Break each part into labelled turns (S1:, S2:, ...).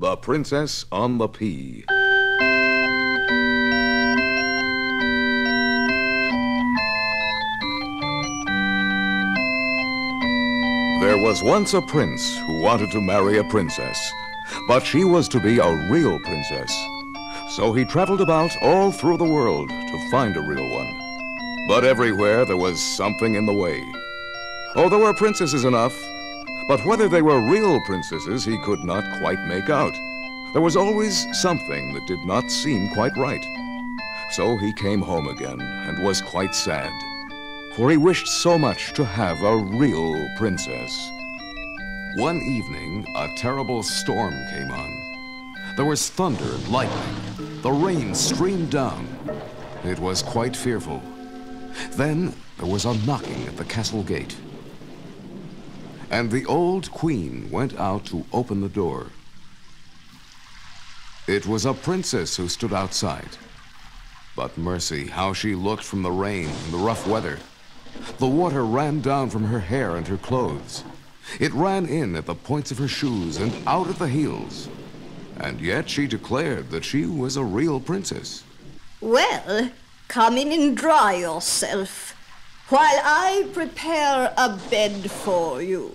S1: The Princess on the Pea. There was once a prince who wanted to marry a princess, but she was to be a real princess. So he traveled about all through the world to find a real one. But everywhere there was something in the way. Oh, there were princesses enough, but whether they were real princesses he could not quite make out. There was always something that did not seem quite right. So he came home again and was quite sad, for he wished so much to have a real princess. One evening, a terrible storm came on. There was thunder and lightning. The rain streamed down. It was quite fearful. Then there was a knocking at the castle gate. And the old queen went out to open the door. It was a princess who stood outside. But mercy, how she looked from the rain and the rough weather. The water ran down from her hair and her clothes. It ran in at the points of her shoes and out at the heels. And yet she declared that she was a real princess.
S2: Well, come in and dry yourself while I prepare a bed for you.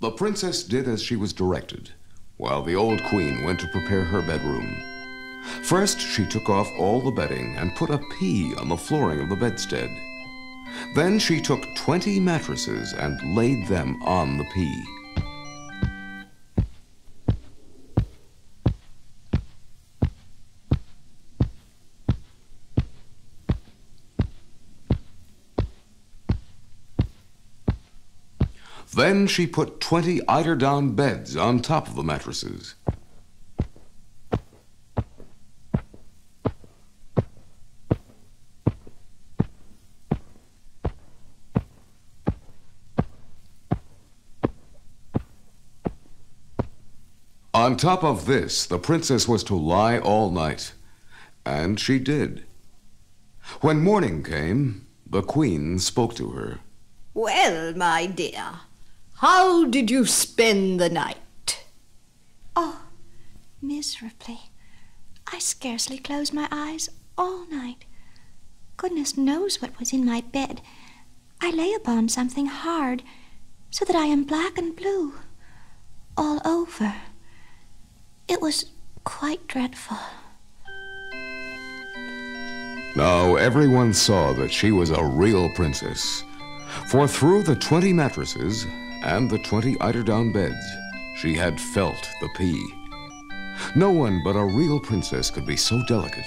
S1: The princess did as she was directed, while the old queen went to prepare her bedroom. First, she took off all the bedding and put a pea on the flooring of the bedstead. Then she took 20 mattresses and laid them on the pea. Then she put 20 eiderdown beds on top of the mattresses. On top of this, the princess was to lie all night. And she did. When morning came, the queen spoke to her.
S2: Well, my dear, how did you spend the night?
S3: Oh, miserably. I scarcely closed my eyes all night. Goodness knows what was in my bed. I lay upon something hard, so that I am black and blue, all over. It was quite dreadful.
S1: Now everyone saw that she was a real princess. For through the twenty mattresses and the twenty eiderdown beds, she had felt the pea. No one but a real princess could be so delicate.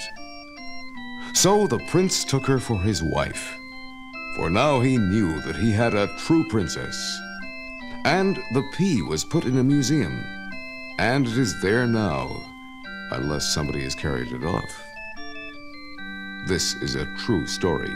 S1: So the prince took her for his wife, for now he knew that he had a true princess. And the pea was put in a museum, and it is there now, unless somebody has carried it off. This is a true story.